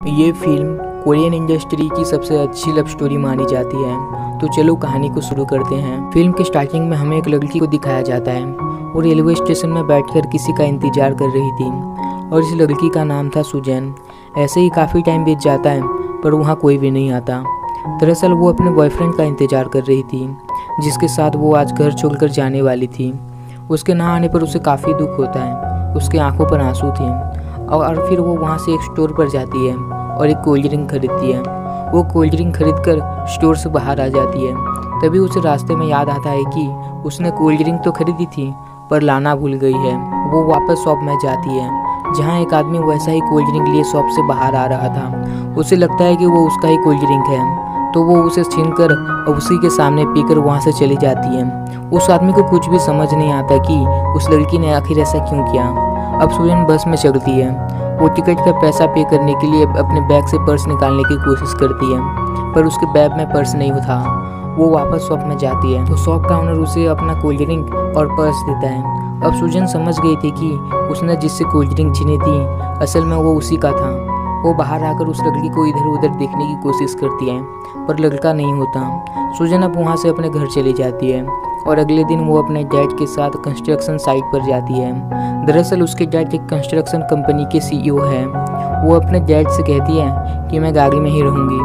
ये film Korean industry की सबसे अच्छी लव स्टोरी मानी जाती है। तो चलो कहानी को शुरू करते हैं। फ़िल्म के स्टार्टिंग में हमें एक लड़की को दिखाया जाता है। वो रेलवे स्टेशन में बैठकर किसी का इंतज़ार कर रही थी। और इस लड़की का नाम था सुजैन। ऐसे ही काफ़ी टाइम बीत जाता है, पर वहाँ कोई भी नहीं आता। दरअसल वो अपने बॉयफ्रेंड का इंतज़ार कर रही थी, जिसके साथ वो आज घर छोड़कर जाने वाली थी। उसके ना आने पर उसे काफ़ी दुख होता है। उसके आँखों पर आँसू थे। और फिर वो वहाँ से एक स्टोर पर जाती है और एक कोल्ड ड्रिंक खरीदती है। वो कोल्ड ड्रिंक खरीद कर स्टोर से बाहर आ जाती है। तभी उसे रास्ते में याद आता है कि उसने कोल्ड ड्रिंक तो खरीदी थी, पर लाना भूल गई है। वो वापस शॉप में जाती है, जहाँ एक आदमी वैसा ही कोल्ड ड्रिंक लिए शॉप से बाहर आ रहा था। उसे लगता है कि वो उसका ही कोल्ड ड्रिंक है तो वो उसे छीन कर और उसी के सामने पीकर वहाँ से चली जाती है। उस आदमी को कुछ भी समझ नहीं आता कि उस लड़की ने आखिर ऐसा क्यों किया। अब सुजन बस में चढ़ती है। वो टिकट का पैसा पे करने के लिए अपने बैग से पर्स निकालने की कोशिश करती है, पर उसके बैग में पर्स नहीं था। वो वापस शॉप में जाती है तो शॉप का ओनर उसे अपना कोल्ड ड्रिंक और पर्स देता है। अब सूजन समझ गई थी कि उसने जिससे कोल्ड ड्रिंक छीनी थी, असल में वो उसी का था। वो बाहर आकर उस लड़की को इधर उधर देखने की कोशिश करती है, पर लड़का नहीं होता। सूजन अब वहाँ से अपने घर चली जाती है। और अगले दिन वो अपने डैड के साथ कंस्ट्रक्शन साइट पर जाती है। दरअसल उसके डैड एक कंस्ट्रक्शन कंपनी के सीईओ है। वो अपने डैड से कहती है कि मैं गाड़ी में ही रहूँगी,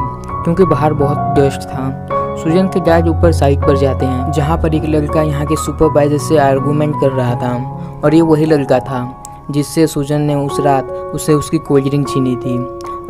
क्योंकि बाहर बहुत डस्ट था। सुजन के डैड ऊपर साइट पर जाते हैं, जहाँ पर एक लड़का यहाँ के सुपरवाइजर से आर्गूमेंट कर रहा था, और ये वही लड़का था, जिससे सुजन ने उस रात उसे उसकी कोल्ड ड्रिंक छीनी थी।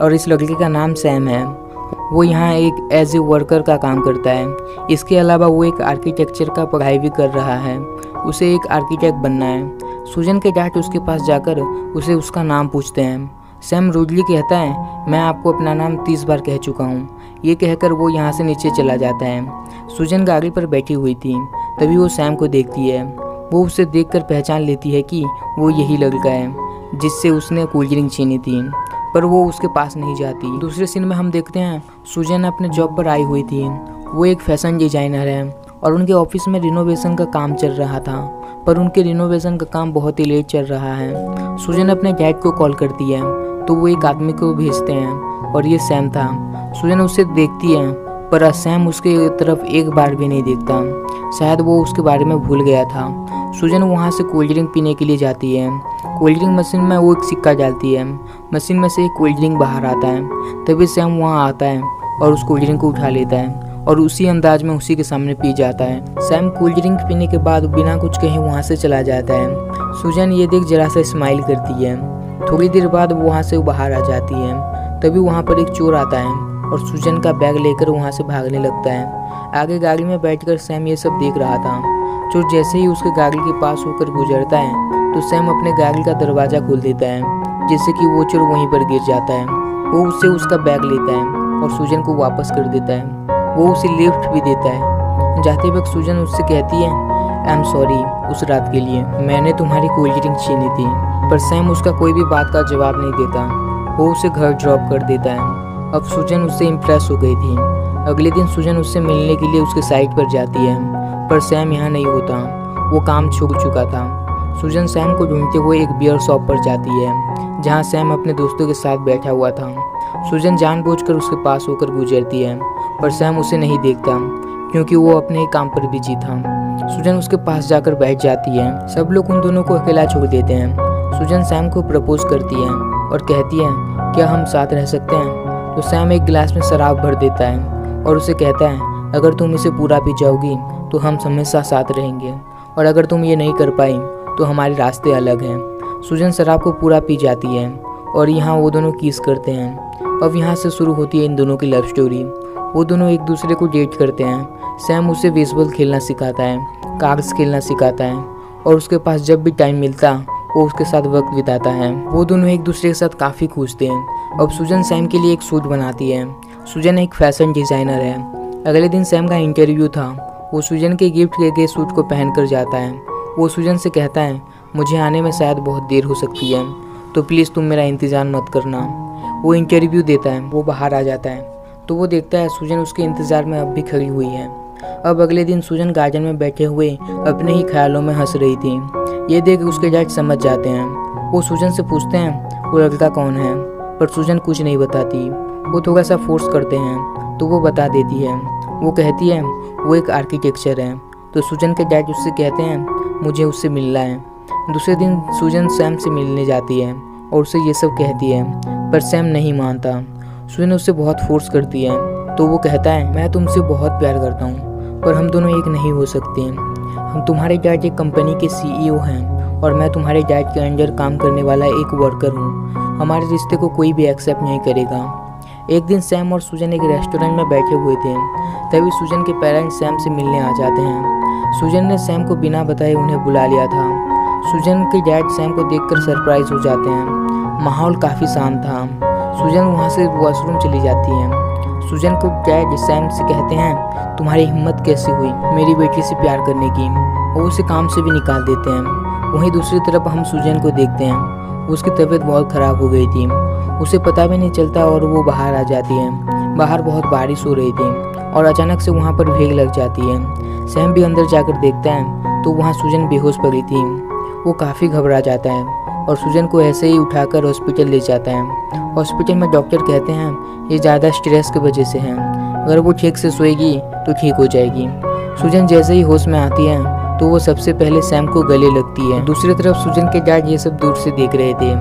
और इस लड़के का नाम सैम है। वो यहाँ एक एज ए वर्कर का काम करता है। इसके अलावा वो एक आर्किटेक्चर का पढ़ाई भी कर रहा है। उसे एक आर्किटेक्ट बनना है। सुजन के डैड उसके पास जाकर उसे उसका नाम पूछते हैं। सैम रूडली कहता है, मैं आपको अपना नाम तीस बार कह चुका हूँ। ये कहकर वो यहाँ से नीचे चला जाता है। सुजन गाड़ी पर बैठी हुई थी। तभी वो सैम को देखती है। वो उसे देखकर पहचान लेती है कि वो यही लड़का है, जिससे उसने कोल्ड ड्रिंक छीनी थी। पर वो उसके पास नहीं जाती। दूसरे सीन में हम देखते हैं सुजन अपने जॉब पर आई हुई थी। वो एक फ़ैशन डिज़ाइनर है और उनके ऑफ़िस में रिनोवेशन का काम चल रहा था, पर उनके रिनोवेशन का काम बहुत ही लेट चल रहा है। सुजन अपने डैड को कॉल करती है तो वो एक आदमी को भेजते हैं और ये सैम था। सुजन उसे देखती है पर सैम उसके तरफ़ एक बार भी नहीं देखता। शायद वो उसके बारे में भूल गया था। सुजन वहाँ से कोल्ड ड्रिंक पीने के लिए जाती है। कोल्ड ड्रिंक मशीन में वो एक सिक्का डालती है। मशीन में से एक कोल्ड ड्रिंक बाहर आता है। तभी सैम वहाँ आता है और उस कोल्ड ड्रिंक को उठा लेता है और उसी अंदाज में उसी के सामने पी जाता है। सैम कोल्ड ड्रिंक पीने के बाद बिना कुछ कहीं वहाँ से चला जाता है। सुजन ये देख जरा सा स्माइल करती है। थोड़ी देर बाद वहाँ से वो बाहर आ जाती है। तभी वहाँ पर एक चोर आता है। और सुजन का बैग लेकर वहाँ से भागने लगता है। आगे गाड़ी में बैठकर सैम ये सब देख रहा था। चोर जैसे ही उसके गाड़ी के पास होकर गुजरता है तो सैम अपने गाड़ी का दरवाज़ा खोल देता है, जिससे कि वो चोर वहीं पर गिर जाता है। वो उससे उसका बैग लेता है और सुजन को वापस कर देता है। वो उसे लिफ्ट भी देता है। जाते वक्त सुजन उससे कहती है आई एम सॉरी उस रात के लिए मैंने तुम्हारी कोल्ड ड्रिंक छीनी थी। पर सैम उसका कोई भी बात का जवाब नहीं देता। वो उसे घर ड्रॉप कर देता है। अब सुजन उससे इम्प्रेस हो गई थी। अगले दिन सुजन उससे मिलने के लिए उसके साइट पर जाती है, पर सैम यहाँ नहीं होता। वो काम छूट चुका था। सुजन सैम को ढूंढते हुए एक बियर शॉप पर जाती है, जहाँ सैम अपने दोस्तों के साथ बैठा हुआ था। सुजन जानबूझकर उसके पास होकर गुजरती है, पर सैम उसे नहीं देखता, क्योंकि वो अपने ही काम पर बिज़ी था। सुजन उसके पास जाकर बैठ जाती है। सब लोग उन दोनों को अकेला छोड़ देते हैं। सुजन सैम को प्रपोज करती है और कहती है, क्या हम साथ रह सकते हैं? तो सैम एक गिलास में शराब भर देता है और उसे कहता है, अगर तुम इसे पूरा पी जाओगी तो हम हमेशा साथ रहेंगे। और अगर तुम ये नहीं कर पाई तो हमारे रास्ते अलग हैं। सुजन शराब को पूरा पी जाती है और यहाँ वो दोनों किस करते हैं। अब यहाँ से शुरू होती है इन दोनों की लव स्टोरी वो दोनों एक दूसरे को डेट करते हैं। सैम उसे बेसबॉल खेलना सिखाता है कागज़ खेलना सिखाता है और उसके पास जब भी टाइम मिलता वो उसके साथ वक्त बिताता है। वो दोनों एक दूसरे के साथ काफ़ी खुश थे अब सुजन सैम के लिए एक सूट बनाती है। सुजन एक फ़ैशन डिज़ाइनर है। अगले दिन सैम का इंटरव्यू था। वो सुजन के गिफ्ट के गए सूट को पहन कर जाता है। वो सुजन से कहता है, मुझे आने में शायद बहुत देर हो सकती है। तो प्लीज़ तुम मेरा इंतज़ार मत करना। वो इंटरव्यू देता है। वो बाहर आ जाता है। तो वो देखता है सुजन उसके इंतज़ार में अब भी खड़ी हुई है। अब अगले दिन सुजन गार्डन में बैठे हुए अपने ही ख्यालों में हंस रही थी। ये देख उसके डैड समझ जाते हैं। वो सुजन से पूछते हैं, वो लड़का कौन है? पर सूजन कुछ नहीं बताती। वो थोड़ा सा फोर्स करते हैं तो वो बता देती है। वो कहती है, वो एक आर्किटेक्चर है। तो सूजन के डैड उससे कहते हैं, मुझे उससे मिलना है। दूसरे दिन सूजन सैम से मिलने जाती है और उसे ये सब कहती है, पर सैम नहीं मानता। सूजन उससे बहुत फोर्स करती है तो वो कहता है, मैं तुमसे बहुत प्यार करता हूँ, पर हम दोनों एक नहीं हो सकते। हम तुम्हारे डैड एक कंपनी के सीईओ हैं और मैं तुम्हारे डैड के अंडर काम करने वाला एक वर्कर हूँ। हमारे रिश्ते को कोई भी एक्सेप्ट नहीं करेगा। एक दिन सैम और सूजन एक रेस्टोरेंट में बैठे हुए थे। तभी सूजन के पेरेंट्स सैम से मिलने आ जाते हैं। सूजन ने सैम को बिना बताए उन्हें बुला लिया था। सूजन के डैड सैम को देखकर सरप्राइज़ हो जाते हैं। माहौल काफ़ी शांत था। सूजन वहाँ से वॉशरूम चली जाती है। सूजन को डैड सैम से कहते हैं तुम्हारी हिम्मत कैसी हुई? मेरी बेटी से प्यार करने की। वो उसे काम से भी निकाल देते हैं। वहीं दूसरी तरफ़ हम सूजन को देखते हैं। उसकी तबीयत बहुत ख़राब हो गई थी। उसे पता भी नहीं चलता और वो बाहर आ जाती है। बाहर बहुत बारिश हो रही थी और अचानक से वहाँ पर भीग लग जाती है। सैम भी अंदर जाकर देखता है तो वहाँ सूजन बेहोश पड़ी थी। वो काफ़ी घबरा जाता है और सूजन को ऐसे ही उठाकर हॉस्पिटल ले जाता है। हॉस्पिटल में डॉक्टर कहते हैं, ये ज़्यादा स्ट्रेस की वजह से है। अगर वो ठीक से सोएगी तो ठीक हो जाएगी। सुजन जैसे ही होश में आती है तो वो सबसे पहले सैम को गले लगती है। दूसरी तरफ़ सुजन के डैड ये सब दूर से देख रहे थे।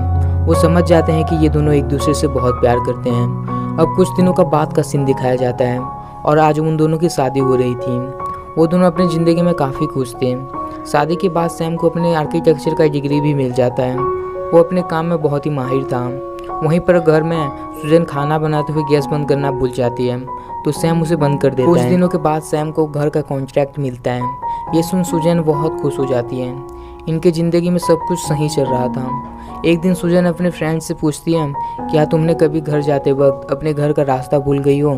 वो समझ जाते हैं कि ये दोनों एक दूसरे से बहुत प्यार करते हैं। अब कुछ दिनों का बाद का सीन दिखाया जाता है, और आज उन दोनों की शादी हो रही थी। वो दोनों अपनी ज़िंदगी में काफ़ी खुश थे। शादी के बाद सैम को अपने आर्किटेक्चर का डिग्री भी मिल जाता है। वो अपने काम में बहुत ही माहिर था। वहीं पर घर में सुजन खाना बनाते हुए गैस बंद करना भूल जाती है तो सैम उसे बंद कर देता कुछ है। दिनों के बाद सैम को घर का कॉन्ट्रैक्ट मिलता है। ये सुन सुजन बहुत खुश हो जाती है। इनके ज़िंदगी में सब कुछ सही चल रहा था। एक दिन सुजन अपने फ्रेंड से पूछती है क्या तुमने कभी घर जाते वक्त अपने घर का रास्ता भूल गई हो?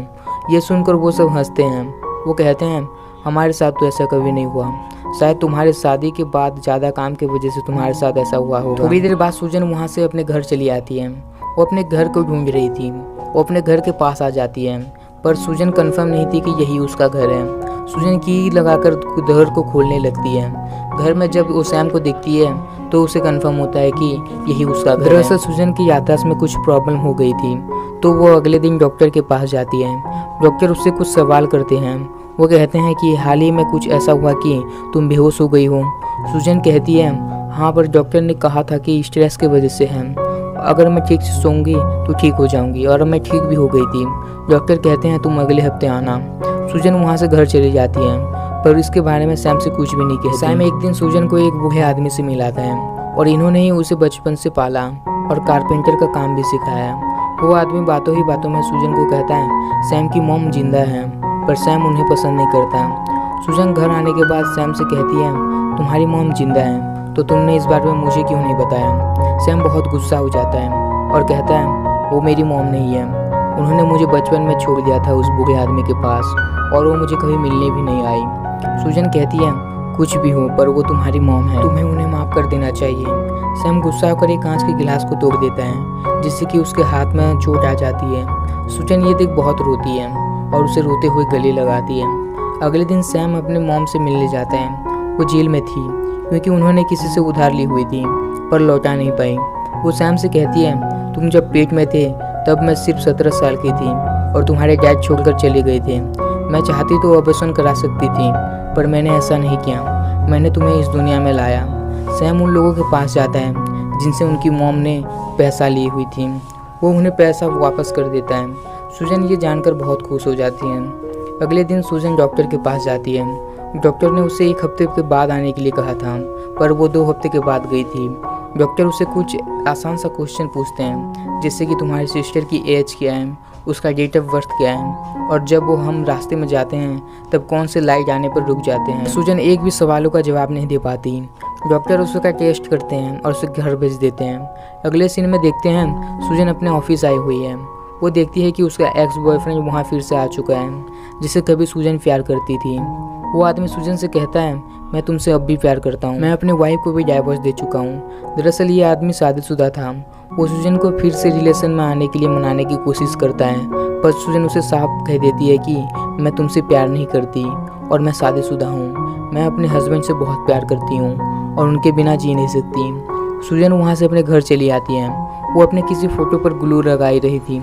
ये सुनकर वो सब हँसते हैं। वो कहते हैं हमारे साथ तो ऐसा कभी नहीं हुआ। शायद तुम्हारे शादी के बाद ज़्यादा काम की वजह से तुम्हारे साथ ऐसा हुआ होगा। थोड़ी देर बाद सूजन वहाँ से अपने घर चली आती है। वो अपने घर को ढूंढ रही थी। वो अपने घर के पास आ जाती है। पर सुजन कंफर्म नहीं थी कि यही उसका घर है। सुजन की लगाकर घर को खोलने लगती है। घर में जब वो सैम को देखती है तो उसे कंफर्म होता है कि यही उसका घर दरअसल सुजन की याददाश्त में कुछ प्रॉब्लम हो गई थी तो वो अगले दिन डॉक्टर के पास जाती है। डॉक्टर उससे कुछ सवाल करते हैं। वो कहते हैं कि हाल ही में कुछ ऐसा हुआ कि तुम बेहोश हो गई हो। सुजन कहती है हाँ पर डॉक्टर ने कहा था कि स्ट्रेस की वजह से है। अगर मैं ठीक से सोऊँगी तो ठीक हो जाऊँगी। और मैं ठीक भी हो गई थी। डॉक्टर कहते हैं, तुम अगले हफ़्ते आना। सुजन वहाँ से घर चली जाती है। पर इसके बारे में सैम से कुछ भी नहीं कहती। सैम एक दिन सुजन को एक बूढ़े आदमी से मिलाता है। और इन्होंने ही उसे बचपन से पाला और कारपेंटर का काम भी सिखाया। वो आदमी बातों ही बातों में सुजन को कहता है, सैम की मोम ज़िंदा है। पर सैम उन्हें पसंद नहीं करता। सुजन घर आने के बाद सैम से कहती है, तुम्हारी मोम ज़िंदा है तो तुमने इस बारे में मुझे क्यों नहीं बताया? सैम बहुत गुस्सा हो जाता है और कहता है, वो मेरी मोम नहीं है। उन्होंने मुझे बचपन में छोड़ दिया था उस बूढ़े आदमी के पास और वो मुझे कभी मिलने भी नहीं आई। सुजन कहती है, कुछ भी हो, पर वो तुम्हारी मोम है। तुम्हें उन्हें माफ़ कर देना चाहिए। सैम गुस्सा होकर एक कांच के गिलास को तोड़ देता है, जिससे कि उसके हाथ में चोट आ जाती है। सुजन ये देख बहुत रोती है और उसे रोते हुए गले लगाती है। अगले दिन सैम अपने मोम से मिलने जाता है। वो जेल में थी, क्योंकि उन्होंने किसी से उधार ली हुई थी। पर लौटा नहीं पाई। वो सैम से कहती है, तुम जब पेट में थे, तब मैं सिर्फ़ सत्रह साल की थी और तुम्हारे डैड छोड़कर चले गए थे। मैं चाहती तो ऑपरेशन करा सकती थी, पर मैंने ऐसा नहीं किया। मैंने तुम्हें इस दुनिया में लाया। सैम उन लोगों के पास जाता है, जिनसे उनकी मोम ने पैसा ली हुई थी। वो उन्हें पैसा वापस कर देता है। सुजन ये जानकर बहुत खुश हो जाती है। अगले दिन सुजन डॉक्टर के पास जाती है। डॉक्टर ने उसे एक हफ़्ते के बाद आने के लिए कहा था, पर वो दो हफ़्ते के बाद गई थी। डॉक्टर उसे कुछ आसान सा क्वेश्चन पूछते हैं, जैसे कि तुम्हारी सिस्टर की एज क्या है, उसका डेट ऑफ़ बर्थ क्या है, और जब वो हम रास्ते में जाते हैं, तब कौन से लाइट आने पर रुक जाते हैं? सुजन एक भी सवालों का जवाब नहीं दे पाती। डॉक्टर उसका टेस्ट करते हैं और उसे घर भेज देते हैं। अगले सीन में देखते हैं, सुजन अपने ऑफ़िस आई हुई है। वो देखती है कि उसका एक्स बॉयफ्रेंड वहाँ फिर से आ चुका है, जिसे कभी सुजन प्यार करती थी। वो आदमी सुजन से कहता है, मैं तुमसे अब भी प्यार करता हूँ। मैं अपने वाइफ को भी डाइवोर्स दे चुका हूँ। दरअसल ये आदमी शादीशुदा था। वो सुजन को फिर से रिलेशन में आने के लिए मनाने की कोशिश करता है, पर सुजन उसे साफ़ कह देती है कि, मैं तुमसे प्यार नहीं करती और मैं शादीशुदा हूँ। मैं अपने हस्बैंड से बहुत प्यार करती हूँ और उनके बिना जी नहीं सकती। सुजन वहाँ से अपने घर चली आती है। वो अपने किसी फ़ोटो पर ग्लू लगाई रही थी।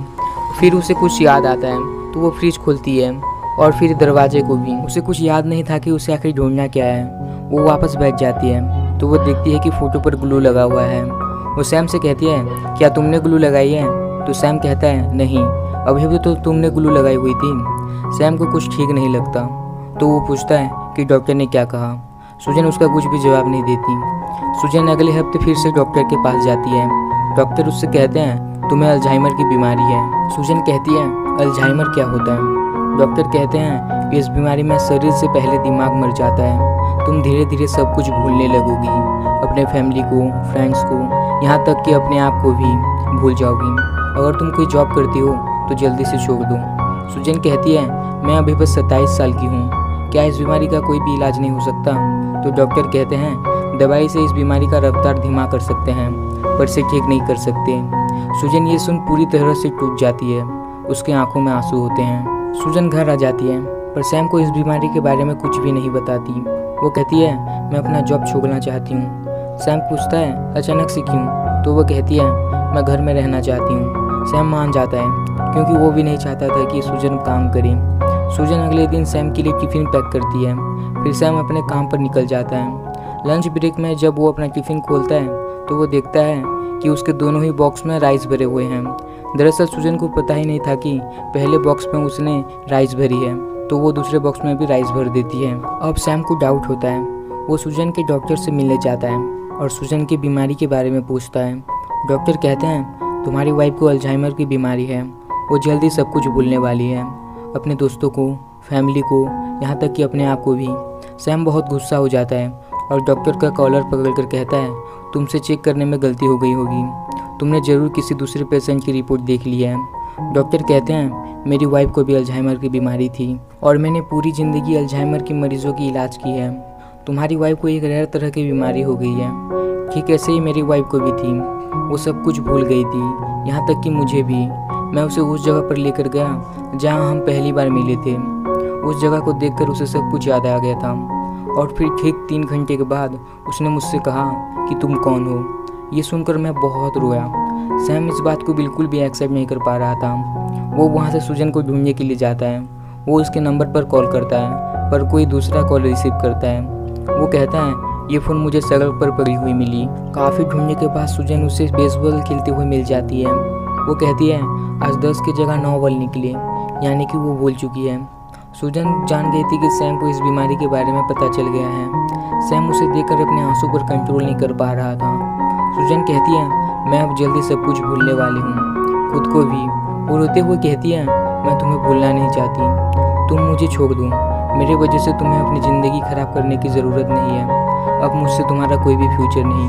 फिर उसे कुछ याद आता है तो वो फ्रिज खोलती है। और फिर दरवाजे को भी। उसे कुछ याद नहीं था कि उसे आखिर ढूंढना क्या है। वो वापस बैठ जाती है तो वो देखती है कि फ़ोटो पर ग्लू लगा हुआ है। वो सैम से कहती है, क्या तुमने ग्लू लगाई है? तो सैम कहता है, नहीं, अभी भी तो तुमने ग्लू लगाई हुई थी। सैम को कुछ ठीक नहीं लगता तो वो पूछता है कि डॉक्टर ने क्या कहा। सुजन उसका कुछ भी जवाब नहीं देती। सुजन अगले हफ़्ते फिर से डॉक्टर के पास जाती है। डॉक्टर उससे कहते हैं, तुम्हें अल्जाइमर की बीमारी है। सुजन कहती है, अल्जाइमर क्या होता है? डॉक्टर कहते हैं कि इस बीमारी में शरीर से पहले दिमाग मर जाता है। तुम धीरे धीरे सब कुछ भूलने लगोगी। अपने फैमिली को फ्रेंड्स को, यहाँ तक कि अपने आप को भी भूल जाओगी। अगर तुम कोई जॉब करती हो तो जल्दी से छोड़ दो। सुजन कहती है, मैं अभी बस सत्ताईस साल की हूँ। क्या इस बीमारी का कोई भी इलाज नहीं हो सकता? तो डॉक्टर कहते हैं, दवाई से इस बीमारी का रफ्तार धीमा कर सकते हैं, पर से ठीक नहीं कर सकते। सुजन ये सुन पूरी तरह से टूट जाती है। उसके आँखों में आँसू होते हैं। सुजन घर आ जाती है, पर सैम को इस बीमारी के बारे में कुछ भी नहीं बताती। वो कहती है, मैं अपना जॉब छोड़ना चाहती हूँ। सैम पूछता है, अचानक से क्यों? तो वो कहती है, मैं घर में रहना चाहती हूँ। सैम मान जाता है, क्योंकि वो भी नहीं चाहता था कि सुजन काम करे। सुजन अगले दिन सैम के लिए टिफ़िन पैक करती है, फिर सैम अपने काम पर निकल जाता है। लंच ब्रेक में जब वो अपना टिफ़िन खोलता है तो वो देखता है कि उसके दोनों ही बॉक्स में राइस भरे हुए हैं। दरअसल सुजन को पता ही नहीं था कि पहले बॉक्स में उसने राइस भरी है तो वो दूसरे बॉक्स में भी राइस भर देती है। अब सैम को डाउट होता है। वो सुजन के डॉक्टर से मिलने जाता है और सुजन की बीमारी के बारे में पूछता है। डॉक्टर कहते हैं, तुम्हारी वाइफ को अल्जाइमर की बीमारी है। वो जल्दी सब कुछ भूलने वाली है। अपने दोस्तों को फैमिली को, यहाँ तक कि अपने आप को भी। सैम बहुत गुस्सा हो जाता है और डॉक्टर का कॉलर पकड़ कर कहता है, तुमसे चेक करने में गलती हो गई होगी। तुमने ज़रूर किसी दूसरे पेशेंट की रिपोर्ट देख ली है। डॉक्टर कहते हैं, मेरी वाइफ को भी अल्जाइमर की बीमारी थी और मैंने पूरी ज़िंदगी अल्जाइमर की मरीजों की इलाज की है। तुम्हारी वाइफ को एक रेयर तरह की बीमारी हो गई है। ठीक ऐसे ही मेरी वाइफ को भी थी। वो सब कुछ भूल गई थी, यहाँ तक कि मुझे भी। मैं उसे उस जगह पर लेकर गया, जहाँ हम पहली बार मिले थे। उस जगह को देखकर उसे सब कुछ याद आ गया था। और फिर ठीक तीन घंटे के बाद उसने मुझसे कहा कि तुम कौन हो? ये सुनकर मैं बहुत रोया। सैम इस बात को बिल्कुल भी एक्सेप्ट नहीं कर पा रहा था। वो वहाँ से सुजन को ढूँढने के लिए जाता है। वो उसके नंबर पर कॉल करता है, पर कोई दूसरा कॉल रिसीव करता है। वो कहता है, ये फ़ोन मुझे सड़क पर पड़ी हुई मिली। काफ़ी ढूँढने के बाद सुजन उसे बेसबॉल खेलते हुए मिल जाती है। वो कहती है, आज दस की जगह नौ बल निकले, यानी कि वो बोल चुकी है। सुजन जान गई थी कि सैम को इस बीमारी के बारे में पता चल गया है। सैम उसे देखकर अपने आँसू पर कंट्रोल नहीं कर पा रहा था। सुजन कहती है, मैं अब जल्दी सब कुछ भूलने वाली हूँ। खुद को भी। वो रोते हुए कहती है, मैं तुम्हें भूलना नहीं चाहती। तुम मुझे छोड़ दो। मेरे वजह से तुम्हें अपनी ज़िंदगी ख़राब करने की ज़रूरत नहीं है। अब मुझसे तुम्हारा कोई भी फ्यूचर नहीं।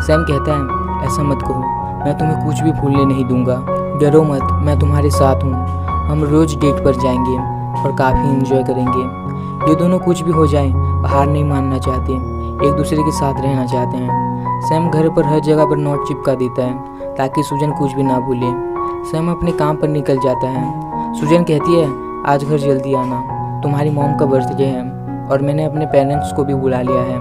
सैम कहता है, ऐसा मत कहो। मैं तुम्हें कुछ भी भूलने नहीं दूँगा। डरो मत। मैं तुम्हारे साथ हूँ। हम रोज़ डेट पर जाएँगे और काफ़ी इंजॉय करेंगे। ये दोनों कुछ भी हो जाए, हार नहीं मानना चाहते। एक दूसरे के साथ रहना चाहते हैं। सैम घर पर हर जगह पर नोट चिपका देता है, ताकि सुजन कुछ भी ना भूले। सैम अपने काम पर निकल जाता है। सुजन कहती है, आज घर जल्दी आना। तुम्हारी मोम का बर्थडे है, और मैंने अपने पेरेंट्स को भी बुला लिया है।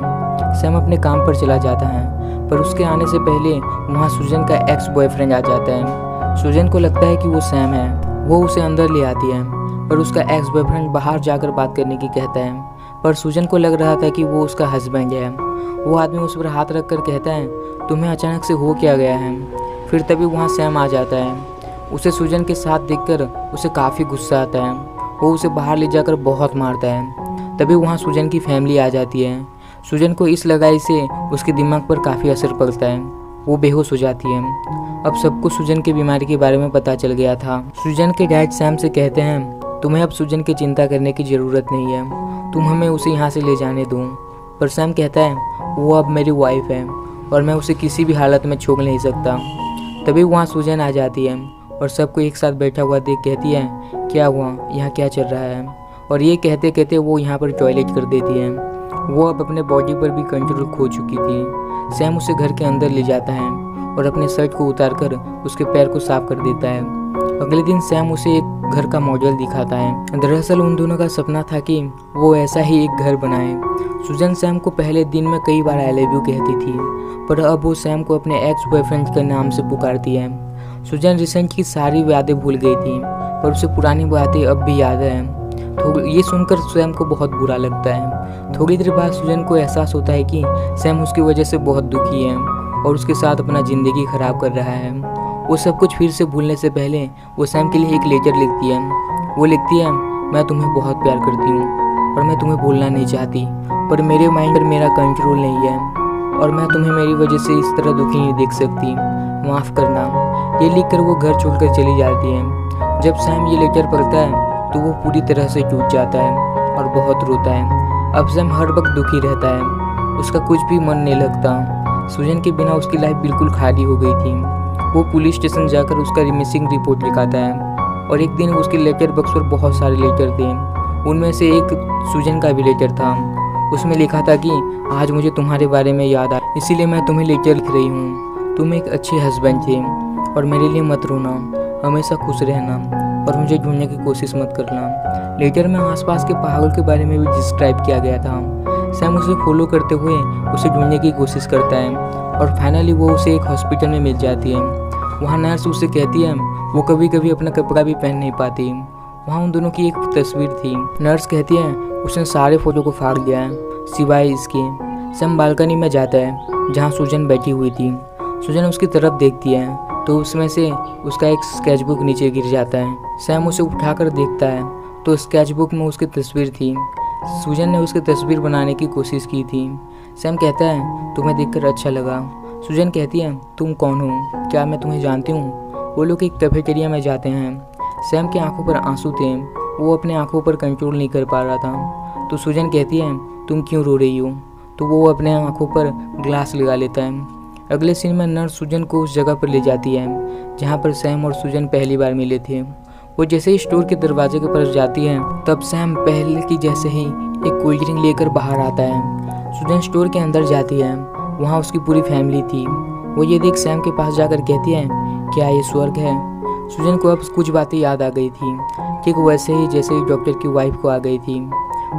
सैम अपने काम पर चला जाता है, पर उसके आने से पहले वहाँ सुजन का एक्स बॉयफ्रेंड आ जाता है। सुजन को लगता है कि वो सैम है, वो उसे अंदर ले आती है, पर उसका एक्स बॉयफ्रेंड बाहर जाकर बात करने की कहता है। पर सुजन को लग रहा था कि वो उसका हस्बैंड है। वो आदमी उस पर हाथ रख कर कहता है, तुम्हें अचानक से हो क्या गया है? फिर तभी वहाँ सैम आ जाता है। उसे सुजन के साथ देखकर उसे काफ़ी गुस्सा आता है। वो उसे बाहर ले जाकर बहुत मारता है। तभी वहाँ सुजन की फैमिली आ जाती है। सुजन को इस लगाई से उसके दिमाग पर काफ़ी असर पड़ता है। वो बेहोश हो जाती है। अब सबको सुजन की बीमारी के बारे में पता चल गया था। सुजन के डैड सैम से कहते हैं तुम्हें अब सुजन की चिंता करने की ज़रूरत नहीं है। तुम हमें उसे यहाँ से ले जाने दो। पर सैम कहता है, वो अब मेरी वाइफ है और मैं उसे किसी भी हालत में छोड़ नहीं सकता। तभी वहाँ सुजन आ जाती है और सबको एक साथ बैठा हुआ देख कहती है, क्या हुआ? यहाँ क्या चल रहा है? और ये कहते कहते वो यहाँ पर टॉयलेट कर देती है। वो अब अपने बॉडी पर भी कंट्रोल खो चुकी थी। सैम उसे घर के अंदर ले जाता है और अपने शर्ट को उतार कर उसके पैर को साफ़ कर देता है। अगले दिन सैम उसे एक घर का मॉडल दिखाता है। दरअसल उन दोनों का सपना था कि वो ऐसा ही एक घर बनाए। सुजन सैम को पहले दिन में कई बार आई लव यू कहती थी, पर अब वो सैम को अपने एक्स बॉयफ्रेंड के नाम से पुकारती है। सुजन रिसेंट की सारी यादें भूल गई थी, पर उसे पुरानी बातें अब भी याद हैं। ये सुनकर सैम को बहुत बुरा लगता है। थोड़ी देर बाद सुजन को एहसास होता है कि सैम उसकी वजह से बहुत दुखी है और उसके साथ अपना ज़िंदगी ख़राब कर रहा है। वो सब कुछ फिर से भूलने से पहले वो सैम के लिए एक लेटर लिखती है वो लिखती है मैं तुम्हें बहुत प्यार करती हूँ और मैं तुम्हें भूलना नहीं चाहती, पर मेरे माइंड पर मेरा कंट्रोल नहीं है और मैं तुम्हें मेरी वजह से इस तरह दुखी नहीं देख सकती। माफ़ करना। ये लिख कर वो घर छोड़कर चली जाती है। जब सैम ये लेटर पढ़ता है तो वो पूरी तरह से टूट जाता है और बहुत रोता है। अब सैम हर वक्त दुखी रहता है। उसका कुछ भी मन नहीं लगता। सुजन के बिना उसकी लाइफ बिल्कुल खाली हो गई थी। वो पुलिस स्टेशन जाकर उसका मिसिंग रिपोर्ट लिखाता है। और एक दिन उसके लेटर बक्स पर बहुत सारे लेटर थे। उनमें से एक सुजन का भी लेटर था। उसमें लिखा था कि, आज मुझे तुम्हारे बारे में याद आया इसीलिए मैं तुम्हें लेटर लिख रही हूँ। तुम एक अच्छे हस्बैंड थे और मेरे लिए मत रोना। हमेशा खुश रहना और मुझे ढूँढने की कोशिश मत करना। लेटर में आसपास के पहाड़ों के बारे में भी डिस्क्राइब किया गया था। सैम उसे फॉलो करते हुए उसे ढूँढने की कोशिश करता है। और फाइनली वो उसे एक हॉस्पिटल में मिल जाती है। वहाँ नर्स उसे कहती है, वो कभी कभी अपना कपड़ा भी पहन नहीं पाती। वहाँ उन दोनों की एक तस्वीर थी। नर्स कहती है, उसने सारे फ़ोटो को फाड़ दिया है, सिवाय इसके। सैम बालकनी में जाता है, जहाँ सुजन बैठी हुई थी। सुजन उसकी तरफ़ देखती है तो उसमें से उसका एक स्केचबुक नीचे गिर जाता है। सैम उसे उठाकर देखता है तो स्केचबुक में उसकी तस्वीर थी। सुजन ने उसकी तस्वीर बनाने की कोशिश की थी। सैम कहता है, तुम्हें देखकर अच्छा लगा। सुजन कहती है, तुम कौन हो? क्या मैं तुम्हें जानती हूँ? वो लोग एक कैफेटेरिया में जाते हैं। सैम की आँखों पर आँसू थे। वो अपने आँखों पर कंट्रोल नहीं कर पा रहा था। तो सुजन कहती है, तुम क्यों रो रही हो? तो वो अपने आँखों पर ग्लास लगा लेता है। अगले सीन में नर्स सुजन को उस जगह पर ले जाती है, जहाँ पर सैम और सुजन पहली बार मिले थे। वो जैसे ही स्टोर के दरवाजे के पास जाती है, तब सैम पहले की जैसे ही एक कोल्ड ड्रिंक लेकर बाहर आता है। सुजन स्टोर के अंदर जाती है। वहाँ उसकी पूरी फैमिली थी। वो ये देख सैम के पास जाकर कहती है, क्या ये स्वर्ग है? सुजन को अब कुछ बातें याद आ गई थी। ठीक वैसे ही जैसे ही डॉक्टर की वाइफ को आ गई थी।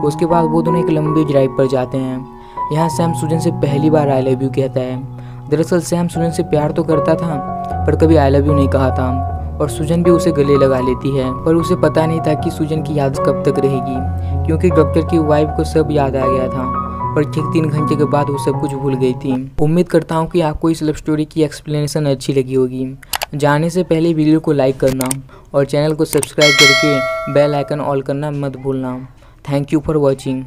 उसके बाद वो दोनों एक लंबी ड्राइव पर जाते हैं। यहाँ सैम सुजन से पहली बार आई लव यू कहता है। दरअसल सैम सुजन से प्यार तो करता था, पर कभी आई लव यू नहीं कहा था। और सुजन भी उसे गले लगा लेती है, पर उसे पता नहीं था कि सुजन की याद कब तक रहेगी, क्योंकि डॉक्टर की वाइफ को सब याद आ गया था। पर ठीक तीन घंटे के बाद वो सब कुछ भूल गई थी। उम्मीद करता हूँ कि आपको इस लव स्टोरी की एक्सप्लेनेशन अच्छी लगी होगी। जाने से पहले वीडियो को लाइक करना और चैनल को सब्सक्राइब करके बेल आइकन ऑल करना मत भूलना। Thank you for watching